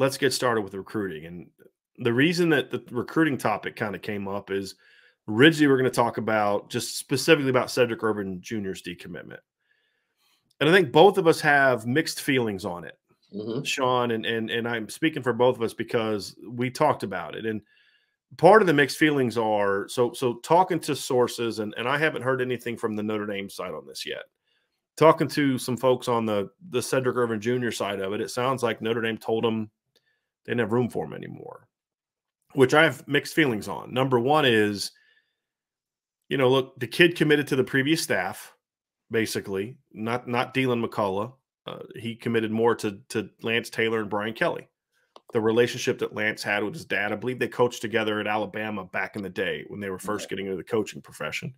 let's get started with recruiting. And the reason that the recruiting topic kind of came up is originally we're going to talk about just specifically about Sedrick Irvin Jr.'s decommitment. And I think both of us have mixed feelings on it. Mm-hmm. Sean and and and I'm speaking for both of us because we talked about it. And part of the mixed feelings are so so talking to sources and and I haven't heard anything from the Notre Dame side on this yet. Talking to some folks on the the Sedrick Irvin Jr. side of it, it sounds like Notre Dame told them they didn't have room for him anymore, which I have mixed feelings on. Number one is, you know, look, the kid committed to the previous staff, basically, not not Deland McCullough. Uh, he committed more to to Lance Taylor and Brian Kelly. The relationship that Lance had with his dad, I believe they coached together at Alabama back in the day when they were first getting into the coaching profession.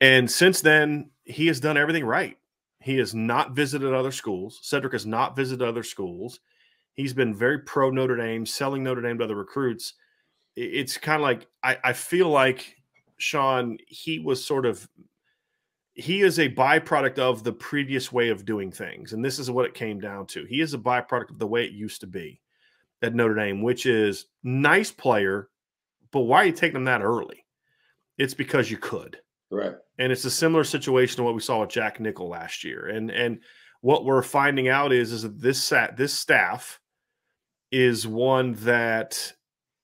And since then, he has done everything right. He has not visited other schools. Sedrick has not visited other schools. He's been very pro Notre Dame, selling Notre Dame to other recruits. It's kind of like I, I feel like Sean, he was sort of he is a byproduct of the previous way of doing things. And this is what it came down to. He is a byproduct of the way it used to be at Notre Dame, which is nice player, but why are you taking them that early? It's because you could. Right. And it's a similar situation to what we saw with Jack Nickel last year. And and what we're finding out is is that this sat this staff is one that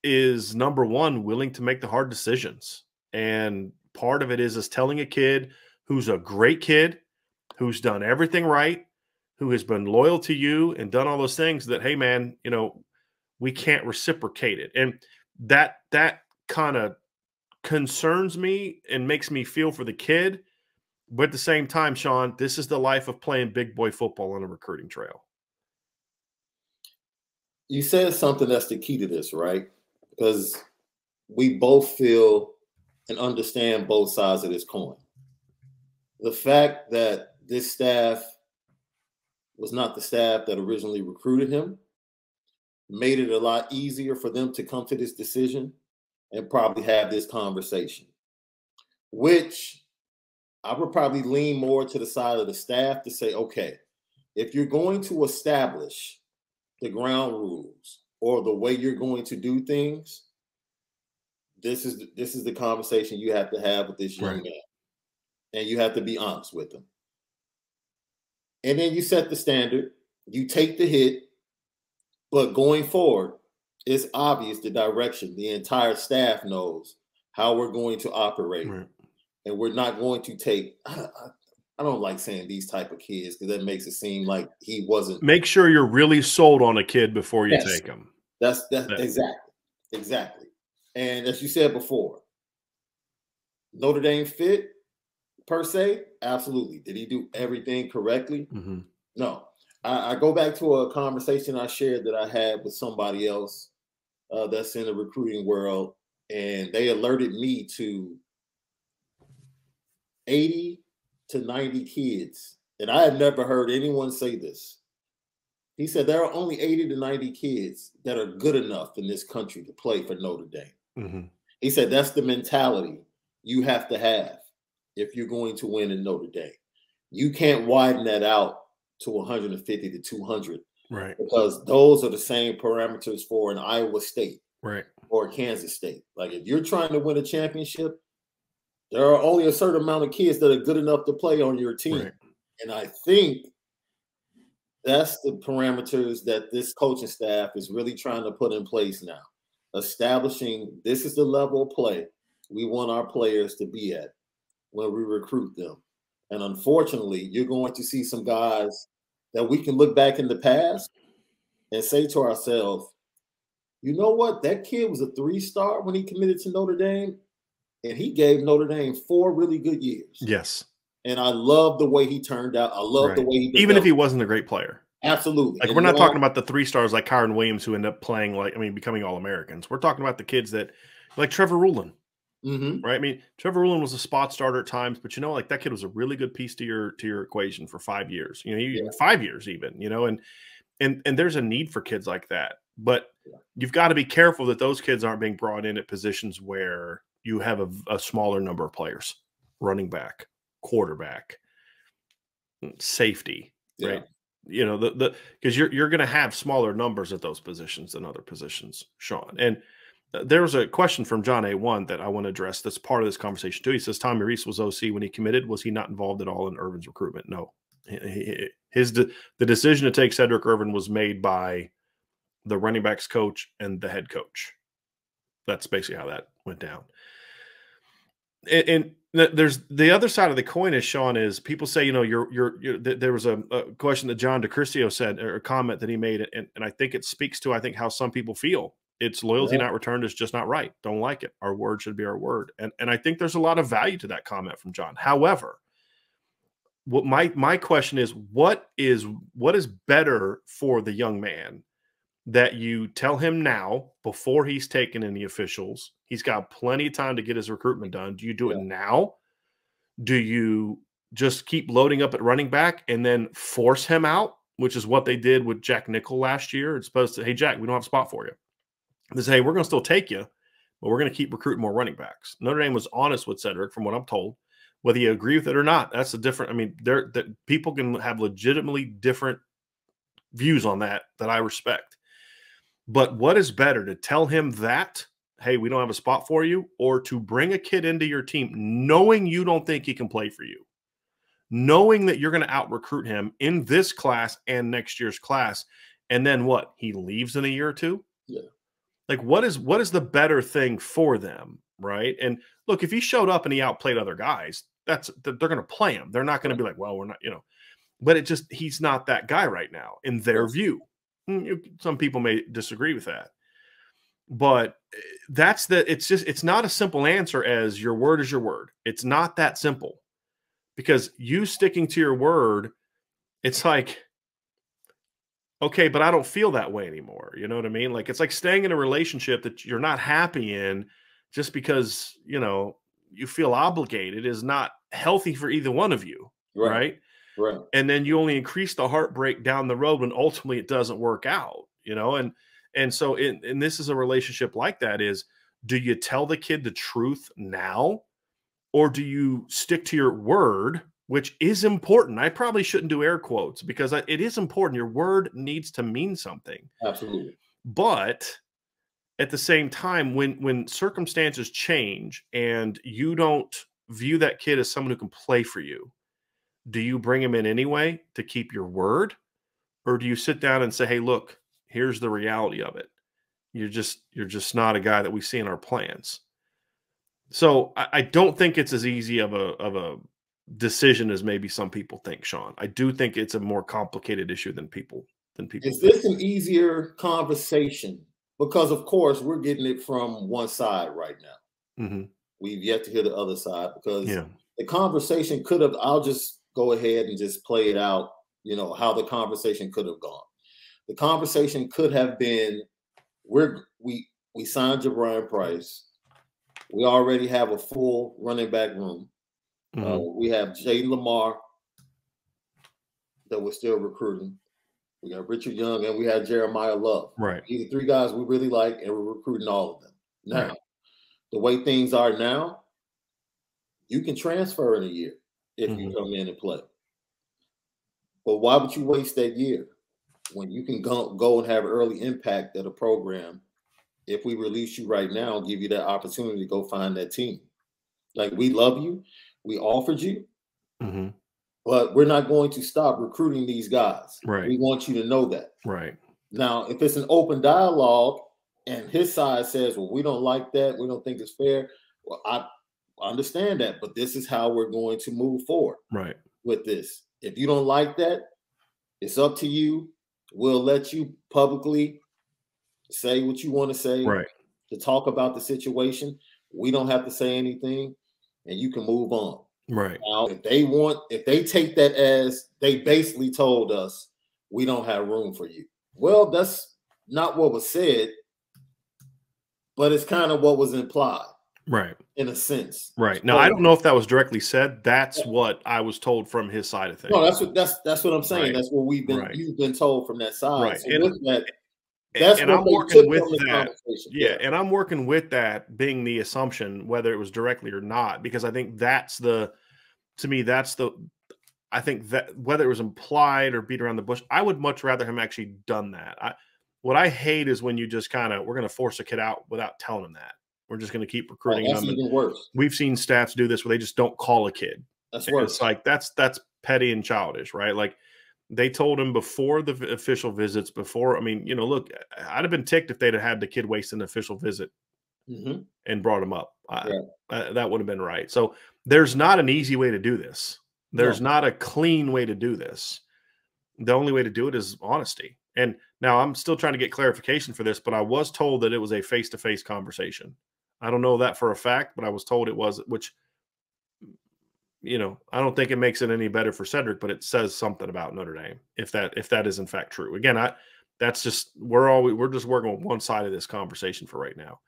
is number one willing to make the hard decisions. And part of it is is telling a kid who's a great kid, who's done everything right, who has been loyal to you and done all those things that, hey man, you know, we can't reciprocate it. And that that kind of concerns me and makes me feel for the kid. But at the same time, Sean, this is the life of playing big boy football on a recruiting trail. You said something that's the key to this, right? Because we both feel and understand both sides of this coin the fact that this staff was not the staff that originally recruited him made it a lot easier for them to come to this decision and probably have this conversation, which I would probably lean more to the side of the staff to say, okay, if you're going to establish the ground rules or the way you're going to do things, this is this is the conversation you have to have with this young right. man and you have to be honest with them. And then you set the standard, you take the hit, but going forward, it's obvious the direction. The entire staff knows how we're going to operate. Right. And we're not going to take, I, I, don't like saying these type of kids because that makes it seem like he wasn't. Make sure you're really sold on a kid before you yes. take him. That's that's that. exactly. Exactly. And as you said before, Notre Dame fit, per se? Absolutely. Did he do everything correctly? Mm-hmm. No. I, I, go back to a conversation I shared that I had with somebody else uh, that's in the recruiting world, and they alerted me to 80 to 90 kids. And I have never heard anyone say this. He said there are only 80 to 90 kids that are good enough in this country to play for Notre Dame. Mm-hmm. He said that's the mentality you have to have if you're going to win in Notre Dame. You can't widen that out to 150 to 200. Right. Because those are the same parameters for an Iowa State. Right. Or Kansas State. Like if you're trying to win a championship, there are only a certain amount of kids that are good enough to play on your team. Right. And I think that's the parameters that this coaching staff is really trying to put in place now. Establishing this is the level of play we want our players to be at when we recruit them. And unfortunately, you're going to see some guys that we can look back in the past and say to ourselves, you know what? That kid was a three star when he committed to Notre Dame, and he gave Notre Dame four really good years. Yes. And I love the way he turned out. I love right. the way he even if he wasn't a great player. Absolutely. Like and we're not talking about the three stars like Kyren Williams who end up playing like I mean becoming all Americans. We're talking about the kids that like Trevor Ruhland. Mm-hmm. Right. I mean, Trevor Ruhland was a spot starter at times, but you know, like that kid was a really good piece to your to your equation for five years. You know, yeah. five years even. You know, and and and there's a need for kids like that. But yeah. you've got to be careful that those kids aren't being brought in at positions where you have a, a smaller number of players, running back, quarterback, mm, safety, yeah. right? you know the the because you're you're going to have smaller numbers at those positions than other positions, Sean. And uh, there was a question from John A. One that I want to address. That's part of this conversation too. He says Tommy Rees was OC when he committed. Was he not involved at all in Irvin's recruitment? No. His the decision to take Sedrick Irvin was made by the running backs coach and the head coach. That's basically how that went down. And, and there's the other side of the coin is Sean is people say you know you're you're, you're there was a, a, question that John DeCristio said or a comment that he made and, and I think it speaks to I think how some people feel. It's loyalty yeah. not returned is just not right. Don't like it. Our word should be our word. And and I think there's a lot of value to that comment from John. However what my my question is what is what is better for the young man that you tell him now before he's taken any officials. He's got plenty of time to get his recruitment done. Do you do yeah. it now? Do you just keep loading up at running back and then force him out, which is what they did with Jack Nickel last year? It's supposed to, hey, Jack, we don't have a spot for you. They say, hey, we're going to still take you, but we're going to keep recruiting more running backs. Notre Dame was honest with Sedrick, from what I'm told. Whether you agree with it or not, that's a different. I mean, there that people can have legitimately different views on that that I respect. But what is better to tell him that, hey, we don't have a spot for you, or to bring a kid into your team knowing you don't think he can play for you, knowing that you're going to out recruit him in this class and next year's class, and then what? He leaves in a year or two? Yeah. Like what is what is the better thing for them, right? And look, if he showed up and he outplayed other guys, that's they're going to play him. They're not going to be like, well, we're not, you know. But it just he's not that guy right now in their view. Mm, some people may disagree with that. But eh, that's the it's just it's not a simple answer as your word is your word. It's not that simple. Because you sticking to your word, it's like okay, but I don't feel that way anymore. You know what I mean? Like it's like staying in a relationship that you're not happy in just because, you know, you feel obligated is not healthy for either one of you, right? right? Right. And then you only increase the heartbreak down the road when ultimately it doesn't work out, you know? And and so in, and this is a relationship like that is do you tell the kid the truth now or do you stick to your word which is important. I probably shouldn't do air quotes because it is important. Your word needs to mean something. Absolutely. But at the same time, when when circumstances change and you don't view that kid as someone who can play for you, do you bring him in anyway to keep your word or do you sit down and say hey look here's the reality of it you're just you're just not a guy that we see in our plans so i, I don't think it's as easy of a of a decision as maybe some people think sean i do think it's a more complicated issue than people than people is think. this an easier conversation because of course we're getting it from one side right now mm-hmm. we've yet to hear the other side because yeah. the conversation could have i'll just go ahead and just play it out, you know, how the conversation could have gone. The conversation could have been we're we we signed Jadarian Price. We already have a full running back room. Uh, mm-hmm. Uh, we have Jayden Limar that we're still recruiting. We got Richard Young and we had Jeremiah Love. Right. These are three guys we really like, and we're recruiting all of them. Now, right. the way things are now, you can transfer in a year if mm-hmm. you come in and play. But why would you waste that year when you can go, go and have early impact at a program? If we release you right now, give you that opportunity to go find that team. Like we love you, we offered you, mm-hmm. but we're not going to stop recruiting these guys. Right. We want you to know that. Right. Now, if it's an open dialogue and his side says, "Well, we don't like that. We don't think it's fair," well, I understand that, but this is how we're going to move forward. Right. With this. If you don't like that, it's up to you. We'll let you publicly say what you want to say. Right. To talk about the situation. We don't have to say anything and you can move on. Right. Now, if they want, if they take that as they basically told us, we don't have room for you. Well, that's not what was said, but it's kind of what was implied right in a sense. Right. Now i don't know if that was directly said. That's what i was told from his side of things. No that's what that's that's what i'm saying. Right. that's what we've been right. you've been told from that side. Right. So and, that, that's and i'm working with that. yeah, yeah. and i'm working with that being the assumption whether it was directly or not because i think that's the to me that's the I think that whether it was implied or beat around the bush, I would much rather him actually done that. I, what I hate is when you just kind of we're going to force a kid out without telling him that. We're just going to keep recruiting oh, that's them. even worse. We've seen staffs do this where they just don't call a kid. That's And worse. It's like that's that's petty and childish, right? Like they told him before the official visits. Before, I mean, you know, look, I'd have been ticked if they'd have had the kid waste an official visit Mhm. and brought him up. I- Yeah. uh, that would have been right. So there's not an easy way to do this. There's not a clean way to do this. The only way to do it is honesty. And now I'm still trying to get clarification for this, but I was told that it was a face to face conversation. I don't know that for a fact, but I was told it was, which, you know, I don't think it makes it any better for Sedrick, but it says something about Notre Dame if that if that is in fact true. Again, I that's just we're all we're just working on one side of this conversation for right now.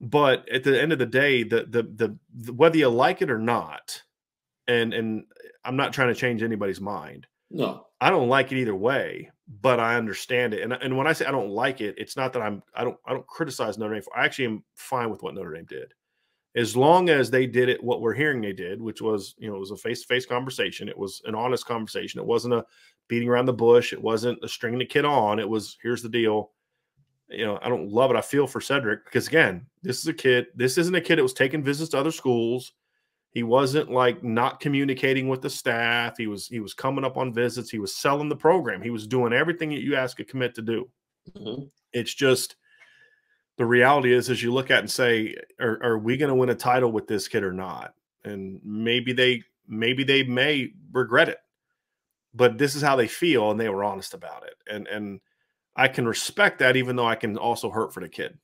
But at the end of the day, the the the, the whether you like it or not, and and I'm not trying to change anybody's mind. No. I don't like it either way, but I understand it. And and when I say I don't like it, it's not that I'm I don't I don't criticize Notre Dame. For, I actually am fine with what Notre Dame did, as long as they did it what we're hearing they did, which was you know it was a face to face conversation. It was an honest conversation. It wasn't a beating around the bush. It wasn't a stringing the kid on. It was here's the deal. You know I don't love it. I feel for Sedrick because again, this is a kid. This isn't a kid that was taking visits to other schools. He wasn't like not communicating with the staff. He was he was coming up on visits. He was selling the program. He was doing everything that you ask a commit to do. Mhm. It's just the reality is, as you look at and say, are, are we going to win a title with this kid or not? And maybe they maybe they may regret it, but this is how they feel, and they were honest about it. And and I can respect that, even though I can also hurt for the kid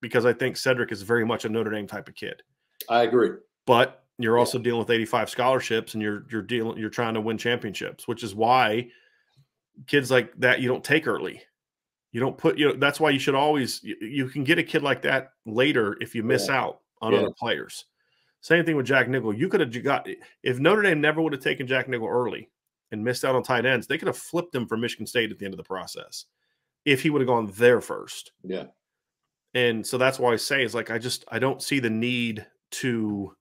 because I think Sedrick is very much a Notre Dame type of kid I agree. but you're Yeah. also dealing with 85 scholarships and you're you're dealing you're trying to win championships which is why kids like that you don't take early you don't put you know that's why you should always you, you can get a kid like that later if you miss Yeah. out on Yeah. other players same thing with jack nickel you could have got if notre dame never would have taken jack nickel early and missed out on tight ends they could have flipped him for michigan state at the end of the process if he would have gone there first Yeah. and so that's why I say is like I just I don't see the need to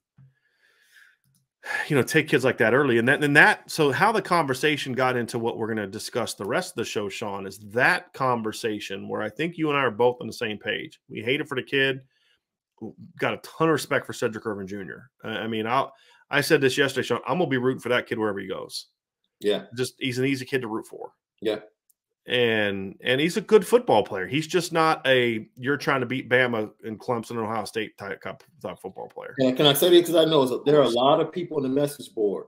you know take kids like that early and then and that so how the conversation got into what we're going to discuss the rest of the show Sean is that conversation where I think you and I are both on the same page we hate it for the kid got a ton of respect for Sedrick Irvin Jr. I I mean I'll I said this yesterday Sean I'm going to be rooting for that kid wherever he goes Yeah. just he's an easy kid to root for Yeah. And and he's a good football player. He's just not a you're trying to beat Bama and Clemson and Ohio State type, type, football player. And can I say this? Because I know there are a lot of people in the message board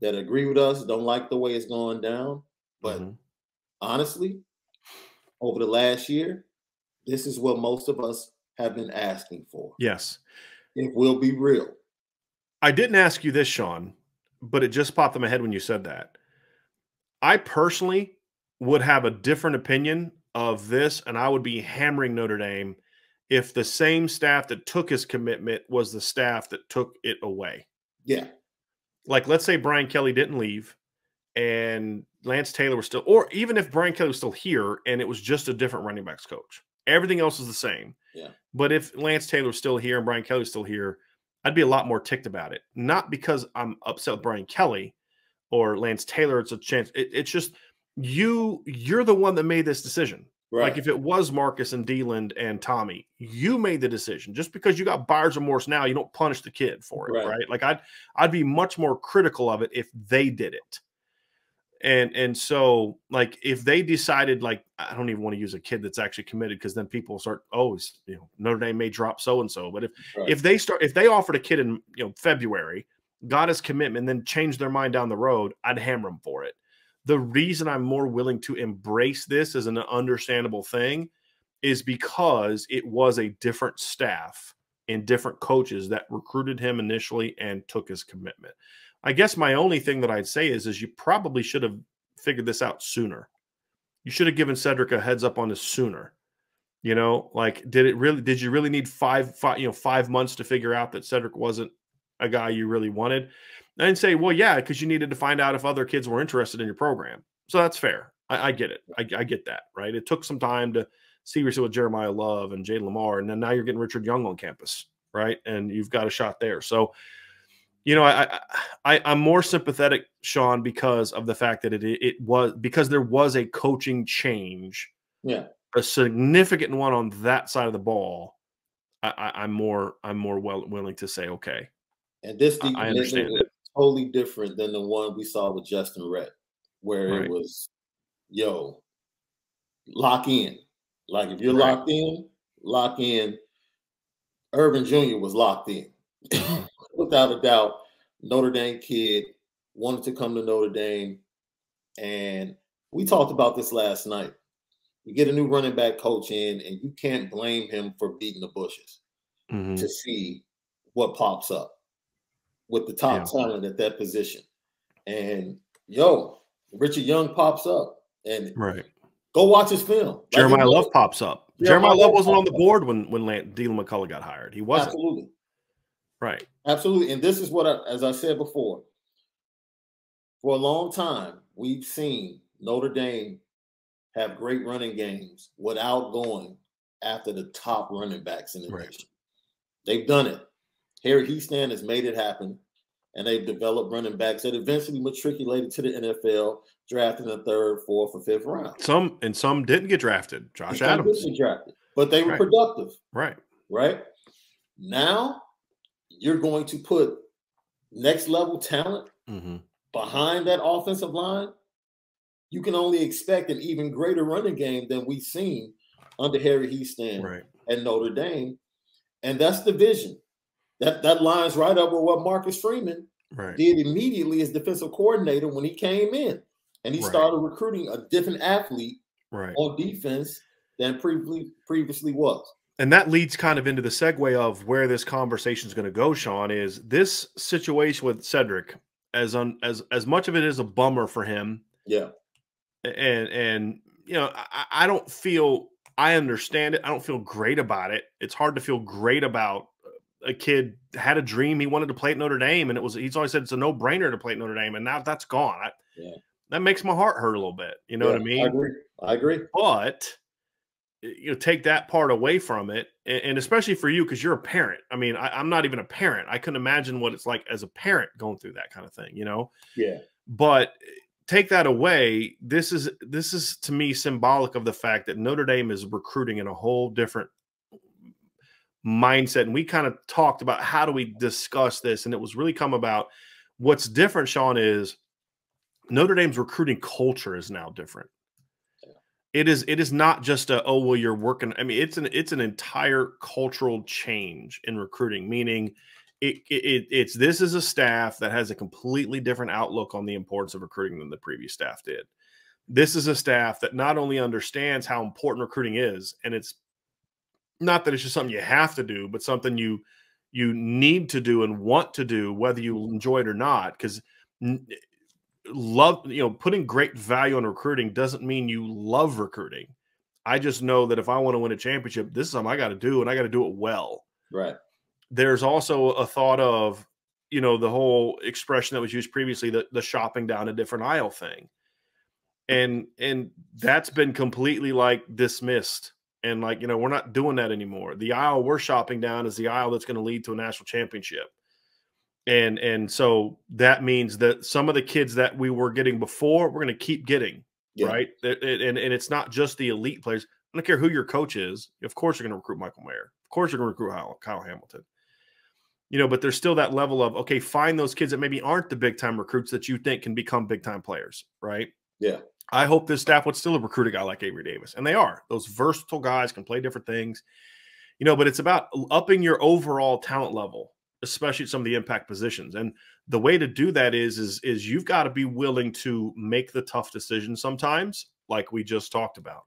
that agree with us, don't like the way it's going down. But Mhm. honestly, over the last year, this is what most of us have been asking for. yes, If we'll be real. I didn't ask you this, Sean, but it just popped in my head when you said that. I personally would have a different opinion of this, and I would be hammering Notre Dame if the same staff that took his commitment was the staff that took it away. Yeah. like let's say Brian Kelly didn't leave and Lance Taylor was still, or even if Brian Kelly was still here and it was just a different running backs coach, everything else is the same. Yeah. But if Lance Taylor was still here and Brian Kelly was still here, I'd be a lot more ticked about it. Not because I'm upset with Brian Kelly or Lance Taylor. It's a chance. It, it's just you. You're the one that made this decision. Right. Like if it was Marcus and Deland and Tommy, you made the decision. Just because you got buyer's remorse now, you don't punish the kid for it, Right. right? Like I'd I'd be much more critical of it if they did it. And and so like if they decided like I don't even want to use a kid that's actually committed because then people start oh it's, you know Notre Dame may drop so and so. But if Right. if they start if they offered a kid in you know February, got his commitment, then changed their mind down the road, I'd hammer them for it the reason I'm more willing to embrace this as an understandable thing is because it was a different staff and different coaches that recruited him initially and took his commitment. I guess my only thing that I'd say is is you probably should have figured this out sooner. You should have given Sedrick a heads up on this sooner. You know, like did it really did you really need five, five you know 5 months to figure out that Sedrick wasn't a guy you really wanted? And say, well, yeah, because you needed to find out if other kids were interested in your program. So that's fair. I, I get it. I, I, get that. Right. It took some time to see what with Jeremiah Love and Jalen Limar, and then now you're getting Richard Young on campus, right? And you've got a shot there. So, You know, I, I I'm more sympathetic, Sean, because of the fact that it it was because there was a coaching change. Yeah. A significant one on that side of the ball. I, I, am more I'm more well willing to say okay. And this I, I understand it. Totally different than the one we saw with Justin Rett, where right. it was, yo, lock in. Like if you're right. locked in, lock in. Irvin Jr. was locked in. Without a doubt, Notre Dame kid wanted to come to Notre Dame. And we talked about this last night. You get a new running back coach in, and you can't blame him for beating the bushes mm-hmm. to see what pops up with the top yeah. talent at that position. And yo, Richard Young pops up, and right, go watch his film. Jeremiah like, Love pops up. Jeremiah Love wasn't on the board when when Deland McCullough got hired. He wasn't. Absolutely. Right. Absolutely. And this is what, I, as I said before, for a long time, we've seen Notre Dame have great running games without going after the top running backs in the right. nation. They've done it. Harry Hiestand has made it happen, and they've developed running backs that eventually matriculated to the NFL, drafted in the third, fourth, or fifth round. Some and some didn't get drafted. Josh Adams didn't get drafted, but they were right. productive. Right. Right. Now you're going to put next level talent mm-hmm. behind that offensive line, you can only expect an even greater running game than we've seen under Harry Hiestand right. at Notre Dame. And that's the vision. That that lines right up with what Marcus Freeman right. did immediately as defensive coordinator when he came in. And he right. started recruiting a different athlete right. on defense than previously previously was and that leads kind of into the segue of where this conversation is going to go sean is this situation with sedrick as un, as as much of it is a bummer for him yeah and and you know I, I don't feel i understand it i don't feel great about it it's hard to feel great about a kid had a dream he wanted to play at notre dame and it was he's always said it's a no-brainer to play at notre dame and now that's gone. I, yeah. that makes my heart hurt a little bit you know yeah, what i mean? I agree. I agree. But you know take that part away from it and, especially for you because you're a parent. I mean I, am not even a parent. I couldn't imagine what it's like as a parent going through that kind of thing you know? Yeah. But take that away this is this is to me symbolic of the fact that notre dame is recruiting in a whole different mindset and we kind of talked about how do we discuss this and it was really come about what's different sean is notre dame's recruiting culture is now different. It is it is not just a oh well you're working i mean it's an it's an entire cultural change in recruiting meaning it, it it's this is a staff that has a completely different outlook on the importance of recruiting than the previous staff did. This is a staff that not only understands how important recruiting is and it's not that it's just something you have to do but something you you need to do and want to do whether you mm-hmm. enjoy it or not because love you know putting great value on recruiting doesn't mean you love recruiting. I just know that if i want to win a championship this is something i got to do and i got to do it well. Right. There's also a thought of you know the whole expression that was used previously the, the shopping down a different aisle thing. And and that's been completely like dismissed and like you know we're not doing that anymore. The aisle we're shopping down is the aisle that's going to lead to a national championship. And and so that means that some of the kids that we were getting before we're going to keep getting yeah. right? And, and and it's not just the elite players. I don't care who your coach is of course you're going to recruit michael mayer. Of course you're going to recruit kyle hamilton. You know but there's still that level of okay find those kids that maybe aren't the big time recruits that you think can become big time players right? Yeah i hope this staff would still recruit a guy like avery davis and they are those versatile guys can play different things you know but it's about upping your overall talent level especially at some of the impact positions. And the way to do that is is is you've got to be willing to make the tough decisions sometimes, like we just talked about.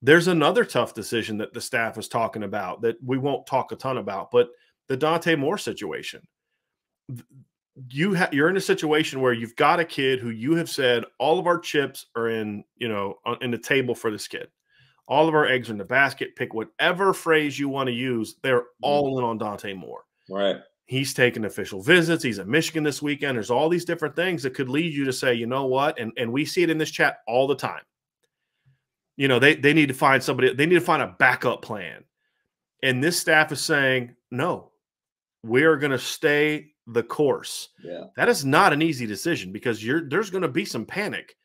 There's another tough decision that the staff is talking about that we won't talk a ton about, but the Dante Moore situation. You ha- you're in a situation where you've got a kid who you have said all of our chips are in, you know, in the table for this kid. All of our eggs are in the basket. Pick whatever phrase you want to use. They're mm-hmm. all in on Dante Moore. Right. He's taking official visits. He's in Michigan this weekend. There's all these different things that could lead you to say, you know what? And and we see it in this chat all the time. You know, they they need to find somebody, they need to find a backup plan. And this staff is saying, no, we're going to stay the course. Yeah. That is not an easy decision because you're there's going to be some panic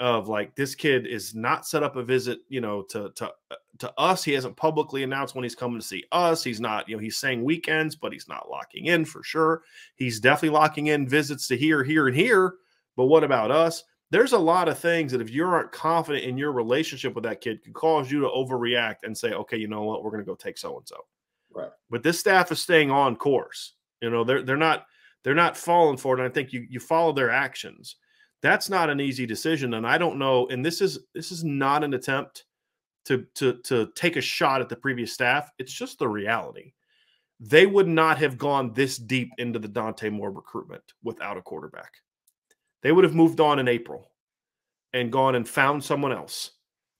of like this kid is not set up a visit, you know, to to uh, to us. He hasn't publicly announced when he's coming to see us. He's not, you know, he's saying weekends, but he's not locking in for sure. He's definitely locking in visits to here, here, and here. But what about us? There's a lot of things that if you aren't confident in your relationship with that kid, could cause you to overreact and say, okay, you know what, we're going to go take so and so. Right. But this staff is staying on course. You know, they're they're not they're not falling for it. And I think you you follow their actions. That's not an easy decision. And I don't know. And this is this is not an attempt to to to take a shot at the previous staff. It's just the reality. They would not have gone this deep into the Dante Moore recruitment without a quarterback. They would have moved on in April and gone and found someone else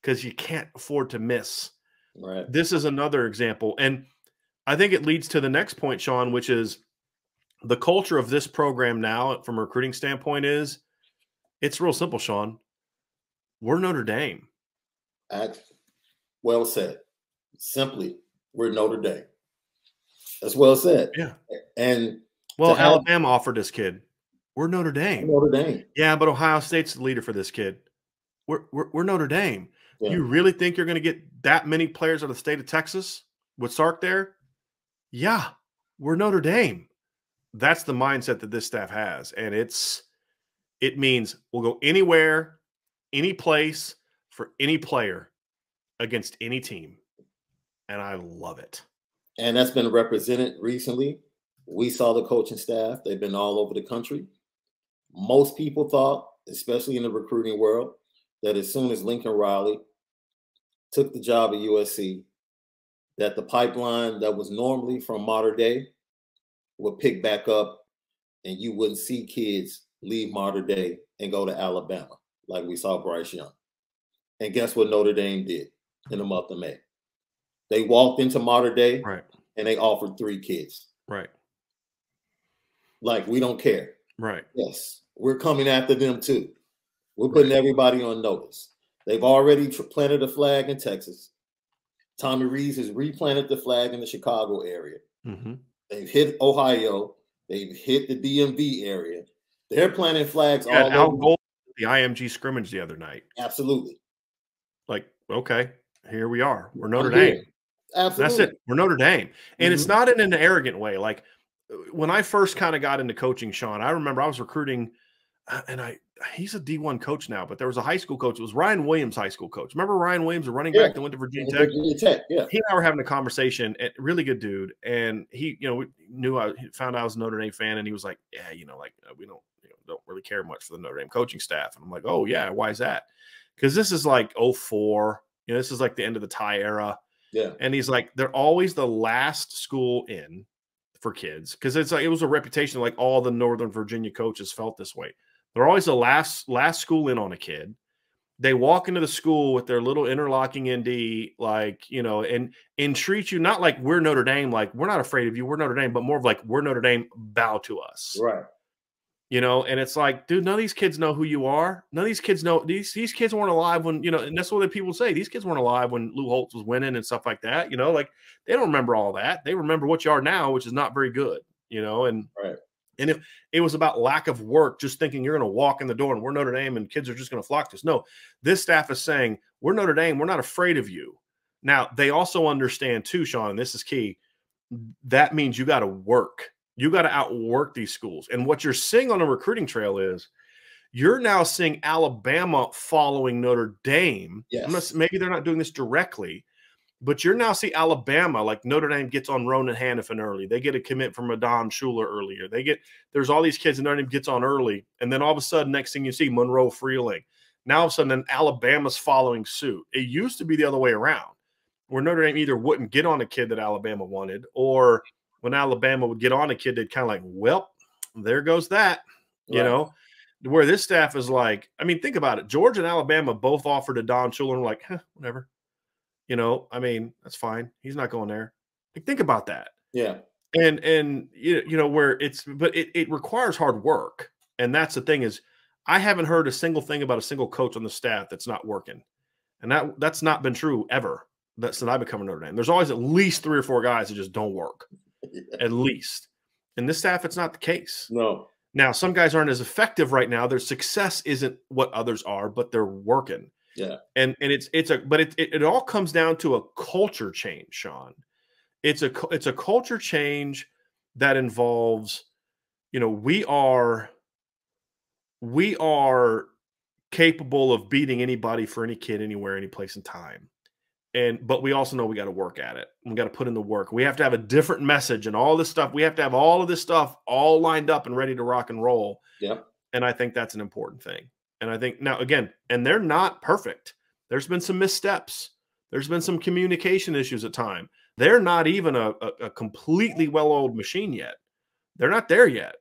because you can't afford to miss. Right. This is another example. And I think it leads to the next point, Sean, which is the culture of this program now, from a recruiting standpoint, is it's real simple, Sean. We're Notre Dame. Act, well said. Simply, we're Notre Dame. That's well said. Yeah. And Well, To have- Alabama offered this kid. We're Notre Dame. Notre Dame. Yeah, but Ohio State's the leader for this kid. We're we're, we're Notre Dame. Yeah. You really think you're going to get that many players out of the state of Texas with Sark there? Yeah, we're Notre Dame. That's the mindset that this staff has, and it's it means we'll go anywhere, any place for any player against any team, and I love it. and that's been represented recently. We saw the coaching staff, they've been all over the country. Most people thought, especially in the recruiting world, that as soon as Lincoln Riley took the job at USC, that the pipeline that was normally from Mater Dei would pick back up and you wouldn't see kids leave Mater Dei and go to Alabama like we saw Bryce Young. And guess what Notre Dame did in the month of May? They walked into Mater Dei Right, and they offered three kids. right, Like, we don't care. right. Yes, we're coming after them too. We're putting everybody on notice. They've already planted a flag in Texas. Tommy Rees has replanted the flag in the Chicago area. hmm They've hit Ohio. They've hit the DMV area. They're planting flags Yeah, all Al over. Gold, the IMG scrimmage the other night. Absolutely. Like, okay, here we are. We're Notre I'm here. Dame. Absolutely. That's it. We're Notre Dame. And it's Mhm. not in an arrogant way. Like when I first kind of got into coaching, Sean, I remember I was recruiting uh, and I he's a D1 coach now, but there was a high school coach. It was Ryan Williams, high school coach. Remember Ryan Williams, a running Yeah. back that went to Virginia Tech? Virginia Tech. Yeah. He and I were having a conversation. And really good dude, and he, you know, knew I found out I was a Notre Dame fan, and he was like, "Yeah, you know, like uh, we don't, you know, don't really care much for the Notre Dame coaching staff." And I'm like, "Oh yeah, why is that?" Because this is like 04. You know, this is like the end of the Ty era. Yeah. And he's like, they're always the last school in for kids because it's like it was a reputation like all the Northern Virginia coaches felt this way. They're always the last last school in on a kid. They walk into the school with their little interlocking ND, like you know, and and treat you not like we're Notre Dame, like we're not afraid of you, we're Notre Dame, but more of like we're Notre Dame, bow to us Right. you know and it's like dude none of these kids know who you are none of these kids know these these kids weren't alive when you know and that's what the people say these kids weren't alive when lou holtz was winning and stuff like that you know like they don't remember all that they remember what you are now which is not very good you know and Right. And if it was about lack of work just thinking you're going to walk in the door and we're notre dame and kids are just going to flock to us no this staff is saying we're notre dame we're not afraid of you now they also understand too sean and this is key that means you got to work you got to outwork these schools. And what you're seeing on a recruiting trail is you're now seeing Alabama following Notre Dame. Yes. maybe they're not doing this directly, but you're now see Alabama like Notre Dame gets on Ronan Hannafin early. They get a commit from Adon Shuler earlier. They get there's all these kids that Notre Dame gets on early, and then all of a sudden, next thing you see, Monroe Freeling. Now all of a sudden, Alabama's following suit. It used to be the other way around, where Notre Dame either wouldn't get on a kid that Alabama wanted, or when Alabama would get on a kid, they'd kind of like, well, there goes that, you Right. know. Where this staff is like, I mean, think about it. Georgia and Alabama both offered Adon Shuler, and were like, huh, whatever. You know, I mean, that's fine. He's not going there. Like, think about that. Yeah. And and you you know where it's, but it it requires hard work, and that's the thing is, I haven't heard a single thing about a single coach on the staff that's not working, and that that's not been true ever. That since I've become a Notre Dame, there's always at least three or four guys that just don't work at least. And this staff, it's not the case. No. Now, some guys aren't as effective right now. Their success isn't what others are, but they're working. Yeah. And and it's it's a but it it, it all comes down to a culture change, Sean. It's a it's a culture change that involves, you know, we are we are capable of beating anybody for any kid anywhere, any place in time. And but we also know we got to work at it. We got to put in the work. We have to have a different message and all this stuff. We have to have all of this stuff all lined up and ready to rock and roll. Yep. And I think that's an important thing. And I think now again, and they're not perfect. There's been some missteps. There's been some communication issues at time. They're not even a, a, a completely well-oiled machine yet. They're not there yet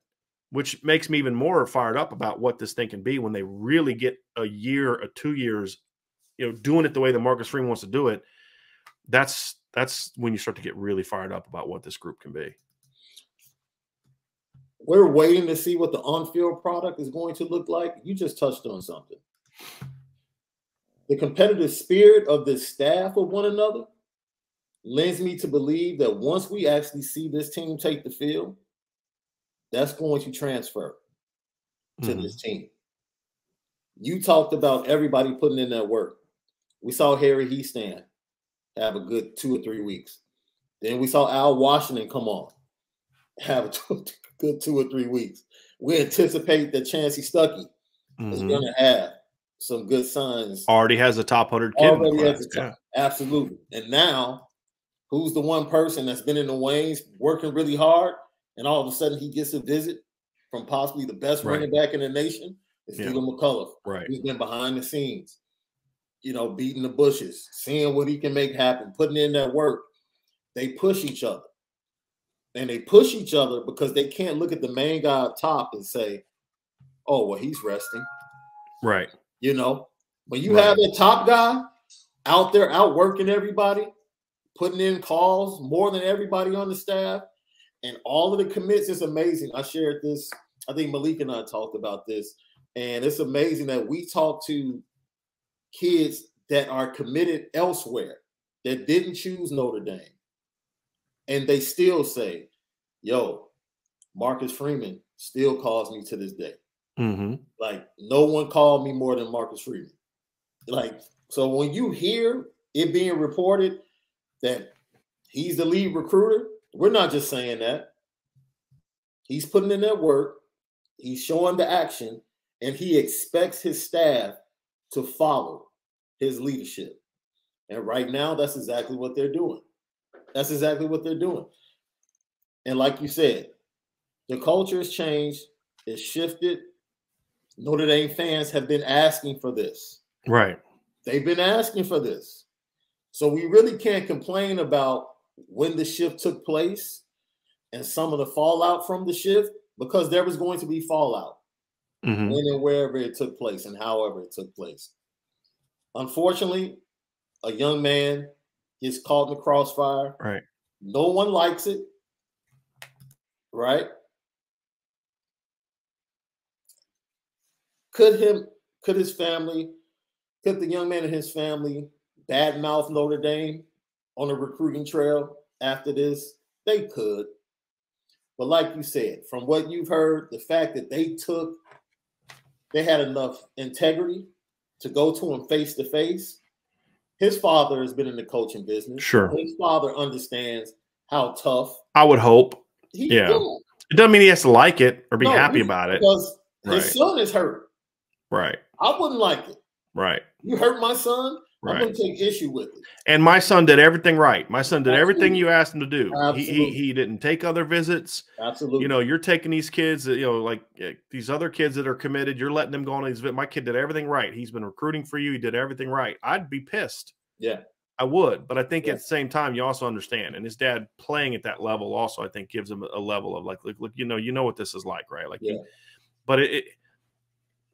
which makes me even more fired up about what this thing can be when they really get a year or two years, you know, doing it the way that Marcus Freeman wants to do it. That's that's when you start to get really fired up about what this group can be. We're waiting to see what the on-field product is going to look like. You just touched on something. The competitive spirit of this staff of one another lends me to believe that once we actually see this team take the field, that's going to transfer to mm-hmm. this team. You talked about everybody putting in that work. We saw Harry Hiestand have a good two or three weeks. Then we saw Al Washington come on, have a two, good two or three weeks. We anticipate that Chansi Stuckey mm-hmm. is going to have some good signs. Already has a top 100 kid. Already has a top, yeah. Absolutely. And now, who's the one person that's been in the wings working really hard and all of a sudden he gets a visit from possibly the best right. running back in the nation, it's yeah. Stephen McCullough. Right. He's been behind the scenes, you know, beating the bushes, seeing what he can make happen, putting in that work. They push each other. And they push each other because they can't look at the main guy up top and say, oh, well, he's resting. Right. You know, when you right. have a top guy out there outworking everybody, putting in calls more than everybody on the staff, and all of the commits is amazing. I shared this. I think Malik and I talked about this, and it's amazing that we talk to kids that are committed elsewhere that didn't choose Notre Dame, and they still say, "Yo, Marcus Freeman still calls me to this day." Mm-hmm. Like no one called me more than Marcus Freeman. Like so, when you hear it being reported that he's the lead recruiter, we're not just saying that. He's putting in that work, he's showing the action, and he expects his staff to follow his leadership. And right now, that's exactly what they're doing. That's exactly what they're doing. And like you said, the culture has changed, it's shifted. Notre Dame fans have been asking for this. Right. They've been asking for this. So we really can't complain about when the shift took place and some of the fallout from the shift because there was going to be fallout mm-hmm. when and wherever it took place and however it took place. Unfortunately, a young man gets caught in the crossfire. Right. No one likes it. Right. Could him, could his family, could the young man and his family badmouth Notre Dame? on the recruiting trail after this? They could. But like you said, from what you've heard, the fact that they took, they had enough integrity to go to him face to face. His father has been in the coaching business. Sure. His father understands how tough. I would hope. yeah. It doesn't mean he has to like it or be no, happy about it. Because right. his son is hurt. Right. I wouldn't like it. Right. You hurt my son. Right. I'm going to take issue with it. And my son did everything right. My son did Absolutely. everything you asked him to do. He, he, he didn't take other visits. Absolutely. You know, you're taking these kids, you know, like eh, these other kids that are committed. You're letting them go on these. My kid did everything right. He's been recruiting for you. He did everything right. I'd be pissed. Yeah. I would, but I think yeah. at the same time you also understand, and his dad playing at that level also I think gives him a level of like, look, look you know, you know what this is like, right? Like, yeah. But it, it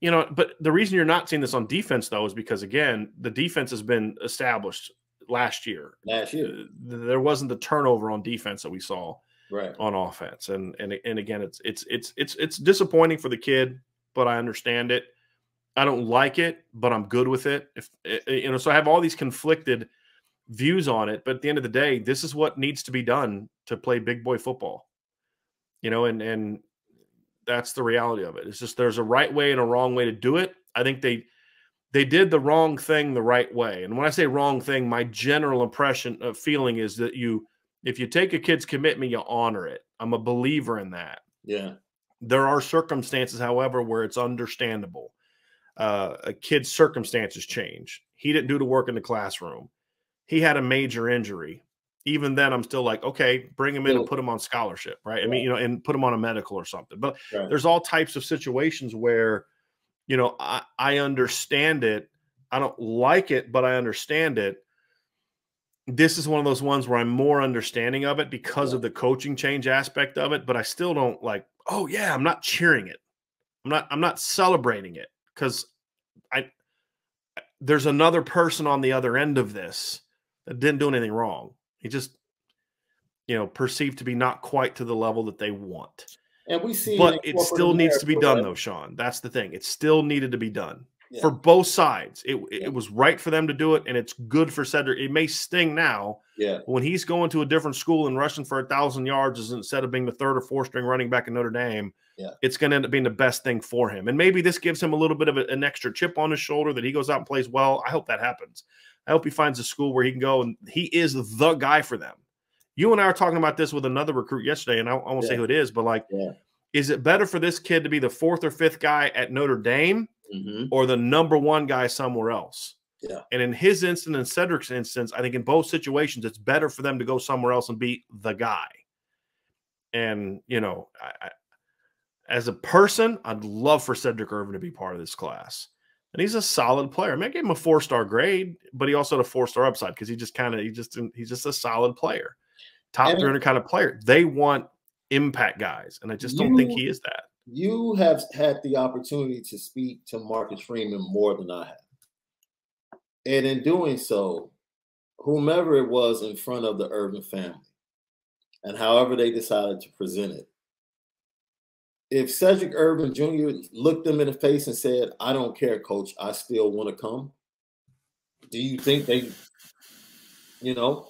you know, but the reason you're not seeing this on defense though is because again, the defense has been established last year. Last year, there wasn't the turnover on defense that we saw right on offense, and and and again, it's it's it's it's it's disappointing for the kid, but I understand it. I don't like it, but I'm good with it. If eh, eh, you know, so I have all these conflicted views on it, but at the end of the day, this is what needs to be done to play big boy football. You know, and and that's the reality of it. It's just there's a right way and a wrong way to do it. I think they they did the wrong thing the right way. And when I say wrong thing, my general impression of feeling is that you if you take a kid's commitment, you honor it. I'm a believer in that. Yeah. There are circumstances, however, where it's understandable. Uh, a kid's circumstances change. He didn't do the work in the classroom. He had a major injury. Even then, I'm still like, okay, bring him in and put him on scholarship, right? I mean, you know, and put him on a medical or something. But right. there's all types of situations where, you know, I, I understand it. I don't like it, but I understand it this is one of those ones where I'm more understanding of it because of the coaching change aspect of it, but I still don't like, oh yeah, I'm not cheering it. I'm not I'm not celebrating it because I there's another person on the other end of this that didn't do anything wrong. He just you know perceived to be not quite to the level that they want. And we see But it still needs to be done though, Sean. That's the thing. It still needed to be done yeah. for both sides. It, it was right for them to do it, and it's good for Sedrick. It may sting now. Yeah. When he's going to a different school and rushing for a thousand yards instead of being the third or fourth string running back in Notre Dame, yeah. it's going to end up being the best thing for him. And maybe this gives him a little bit of a, an extra chip on his shoulder that he goes out and plays well. I hope that happens. I hope he finds a school where he can go and he is the guy for them. You and I were talking about this with another recruit yesterday, and I, I won't yeah. say who it is, but like, is it better for this kid to be the fourth or fifth guy at Notre Dame mm-hmm. or the number one guy somewhere else. Yeah. And in his instance and Sedrick's instance, I think in both situations, it's better for them to go somewhere else and be the guy. And, you know, I, I, as a person, I'd love for Sedrick Irvin to be part of this class. And he's a solid player. I mean, I gave him a four star grade, but he also had a four star upside because he just kind of, he just, he's just a solid player, top 300 kind of player. They want impact guys. And I just don't think he is that you have had the opportunity to speak to Marcus Freeman more than I have. And in doing so, whomever it was in front of the Irvin family, and however they decided to present it, if Sedrick Irvin Jr. looked them in the face and said, I don't care, coach, I still want to come, do you think they, you know?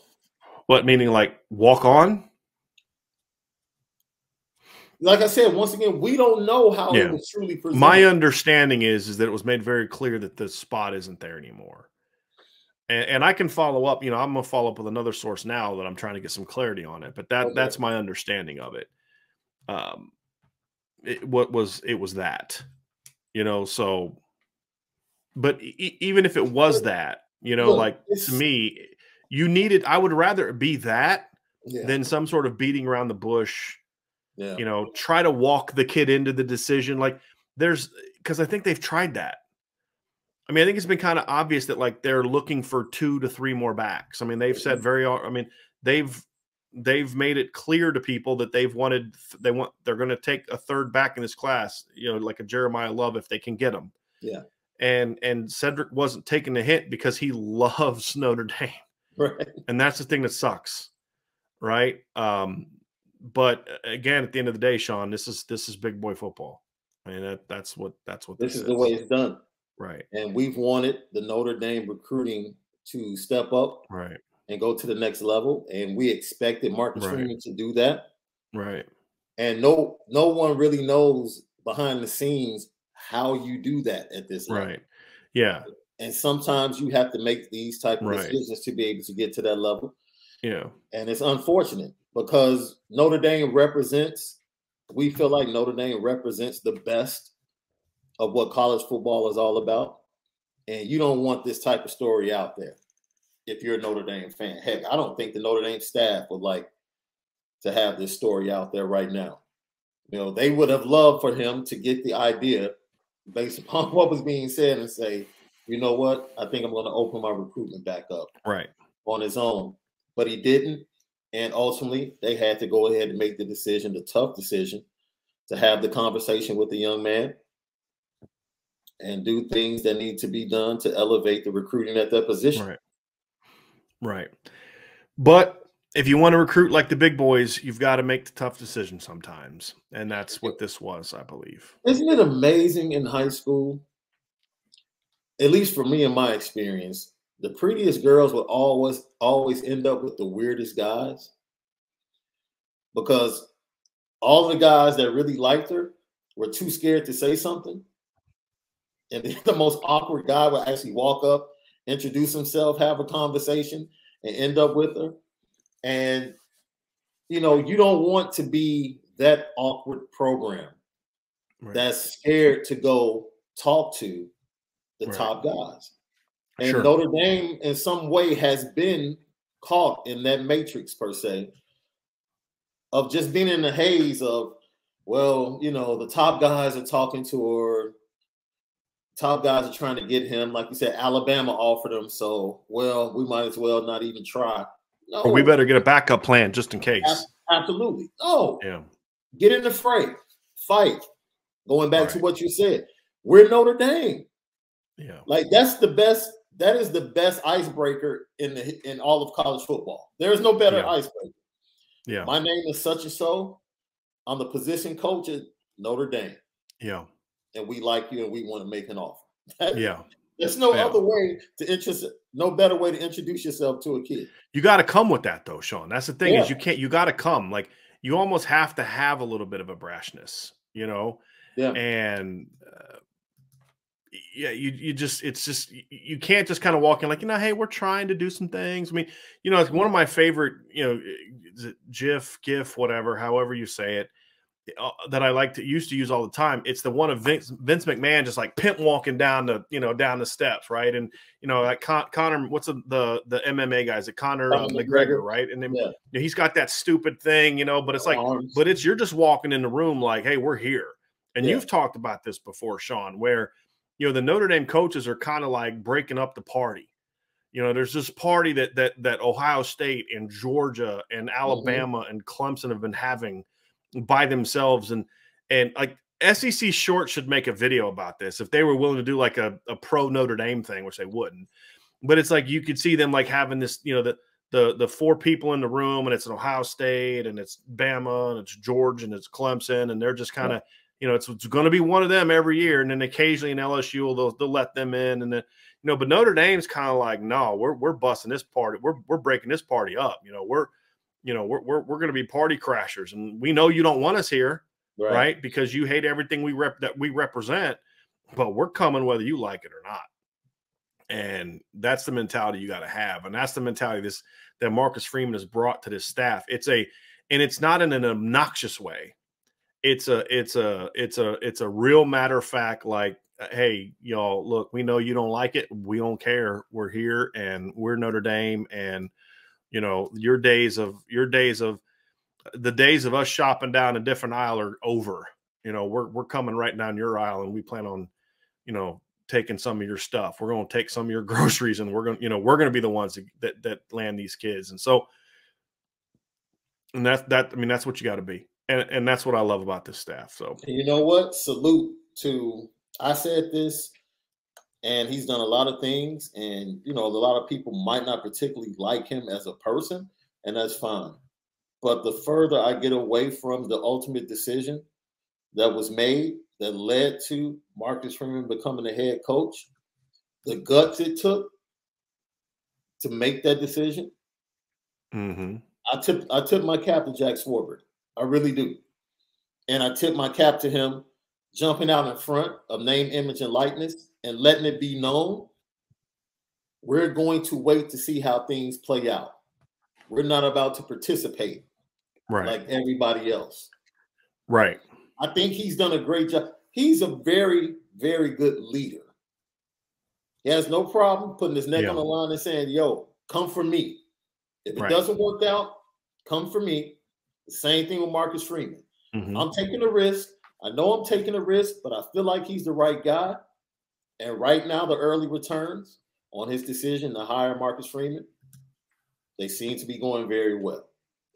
What, meaning like walk on? like I said, once again, we don't know how yeah. it was truly presented. My understanding is is that it was made very clear that the spot isn't there anymore. And, and I can follow up. You know, I'm gonna follow up with another source now that I'm trying to get some clarity on it. But that okay. that's my understanding of it. Um, it, what was it was that, you know. So, but e- even if it was that, you know, Look, like to me, you needed. I would rather be that yeah. than some sort of beating around the bush yeah. You know, try to walk the kid into the decision. Like there's because I think they've tried that. I mean, I think it's been kind of obvious that like they're looking for two to three more backs. I mean, they've said mm-hmm. very. I mean, they've they've made it clear to people that they've wanted they want they're going to take a third back in this class. You know, like a jeremiah Love if they can get him. Yeah. And and Sedrick wasn't taking the hit because he loves Notre Dame. Right. And that's the thing that sucks. Right. Um, but uh, again, at the end of the day, Sean, this is this is big boy football. I mean, that, that's what that's what this, this is, is the way it's done. Right. And we've wanted the Notre Dame recruiting to step up. Right. And go to the next level. And we expected Marcus right. Freeman to do that. Right. And no no one really knows behind the scenes how you do that at this level. Right. Yeah. And sometimes you have to make these type of right. decisions to be able to get to that level. Yeah. And it's unfortunate because Notre Dame represents, we feel like Notre Dame represents the best of what college football is all about. And you don't want this type of story out there if you're a Notre Dame fan. Heck, I don't think the Notre Dame staff would like to have this story out there right now. You know, they would have loved for him to get the idea based upon what was being said and say, you know what, I think I'm going to open my recruitment back up. Right. On his own. But he didn't. And ultimately, they had to go ahead and make the decision, the tough decision, to have the conversation with the young man and do things that need to be done to elevate the recruiting at that position. Right. Right. But if you want to recruit like the big boys, you've got to make the tough decision sometimes. And that's what this was, I believe. Isn't it amazing in high school? At least for me in my experience, the prettiest girls would always always end up with the weirdest guys because all the guys that really liked her were too scared to say something. And the most awkward guy would actually walk up, introduce himself, have a conversation, and end up with her. And you know, you don't want to be that awkward program right. that's scared to go talk to the right. top guys. And sure. Notre Dame, in some way, has been caught in that matrix per se of just being in the haze of, well, you know, the top guys are talking to her, top guys are trying to get him. Like you said, Alabama offered him, so well, we might as well not even try. No. Or we better get a backup plan just in case. Absolutely. No. Yeah. Get in the fray. Fight. Going back right. to what you said. We're Notre Dame. Yeah. Like that's the best that is the best icebreaker in the in all of college football. There is no better yeah. icebreaker. Yeah. My name is such and so. I'm the position coach at Notre Dame. Yeah. And we like you and we want to make an offer. yeah. There's no yeah. other way to interest no better way to introduce yourself to a kid. You got to come with that though, Sean. That's the thing yeah. is you can't you got to come. Like you almost have to have a little bit of a brashness, you know? Yeah. And uh, yeah, you you just it's just you can't just kind of walk in like you know, hey, we're trying to do some things. I mean, you know, it's one of my favorite, you know, GIF, GIF, whatever, however you say it, that I like to used to use all the time. It's the one of Vince, Vince McMahon just like pimp walking down the you know down the steps, right? And you know, like Con, Conor, what's the, the the MMA guys? It Conor uh, McGregor, right? And then yeah. he's got that stupid thing, you know. But it's like, Arms. but it's you're just walking in the room like, hey, we're here. And yeah. you've talked about this before, Sean, where you know the Notre Dame coaches are kind of like breaking up the party. You know, there's this party that that that Ohio State and Georgia and mm-hmm. Alabama mm-hmm. and Clemson have been having by themselves, and and like SEC Shorts should make a video about this if they were willing to do like a, a pro Notre Dame thing, which they wouldn't. But it's like you could see them like having this, you know, the the the four people in the room, and it's an Ohio State, and it's Bama, and it's George, and it's Clemson, and they're just kind of you know, it's, it's going to be one of them every year, and then occasionally in LSU will they'll, they'll let them in, and then you know, but Notre Dame's kind of like, no, we're we're busting this party, we're we're breaking this party up, you know, we're you know we're we're, we're going to be party crashers, and we know you don't want us here, right? right? Because you hate everything we rep that we represent, but we're coming whether you like it or not, and that's the mentality you got to have, and that's the mentality this that Marcus Freeman has brought to this staff. It's a and it's not in an obnoxious way it's a it's a it's a it's a real matter of fact like uh, hey y'all look we know you don't like it we don't care we're here and we're notre dame and you know your days of your days of the days of us shopping down a different aisle are over you know we're, we're coming right down your aisle and we plan on you know taking some of your stuff we're going to take some of your groceries and we're going to you know we're going to be the ones that that land these kids and so and that's that i mean that's what you got to be and and that's what I love about this staff. So you know what? Salute to I said this, and he's done a lot of things, and you know a lot of people might not particularly like him as a person, and that's fine. But the further I get away from the ultimate decision that was made that led to Marcus Freeman becoming the head coach, the guts it took to make that decision. Mm-hmm. I tip I tip my cap to Jack Swarbrick. I really do. And I tip my cap to him jumping out in front of name, image, and likeness and letting it be known. We're going to wait to see how things play out. We're not about to participate right. like everybody else. Right. I think he's done a great job. He's a very, very good leader. He has no problem putting his neck yeah. on the line and saying, yo, come for me. If it right. doesn't work out, come for me. The same thing with Marcus Freeman. Mm-hmm. I'm taking a risk. I know I'm taking a risk, but I feel like he's the right guy. And right now, the early returns on his decision to hire Marcus Freeman, they seem to be going very well.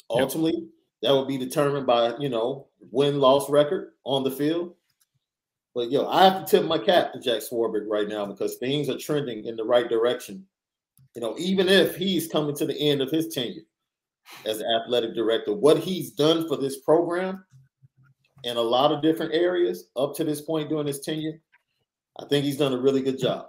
Ultimately, that will be determined by you know win loss record on the field. But yo, I have to tip my cap to Jack Swarbrick right now because things are trending in the right direction. You know, even if he's coming to the end of his tenure, as athletic director, what he's done for this program in a lot of different areas up to this point during his tenure, I think he's done a really good hmm. job.